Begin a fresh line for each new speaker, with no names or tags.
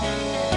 Bye.